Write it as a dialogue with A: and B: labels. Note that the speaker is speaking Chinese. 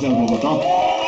A: 这样的一。